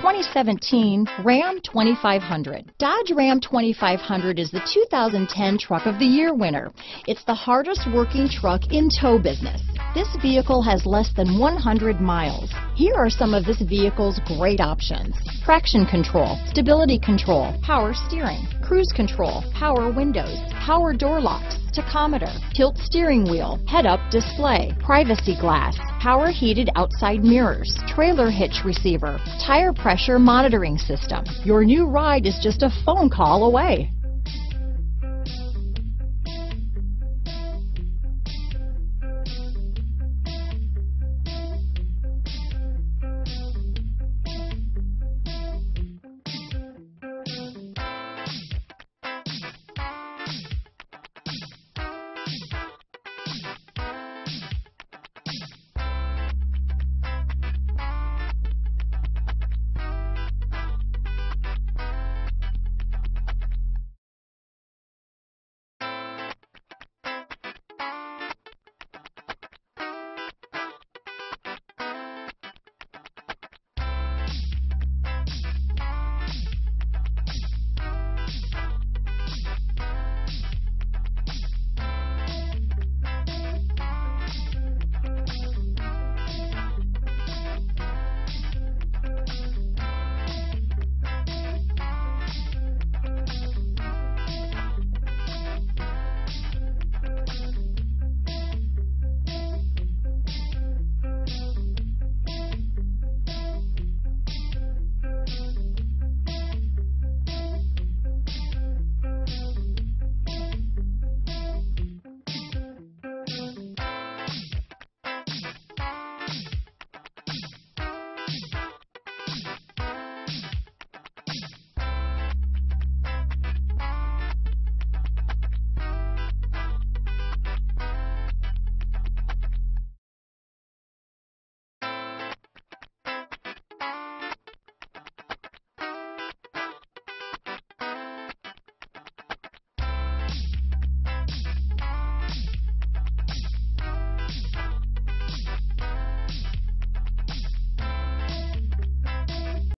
2017 Ram 2500. Dodge Ram 2500 is the 2010 Truck of the Year winner. It's the hardest working truck in tow business. This vehicle has less than 100 miles. Here are some of this vehicle's great options. Traction control, stability control, power steering, cruise control, power windows, power door locks, tachometer, tilt steering wheel, head-up display, privacy glass, power heated outside mirrors, trailer hitch receiver, tire pressure monitoring system. Your new ride is just a phone call away.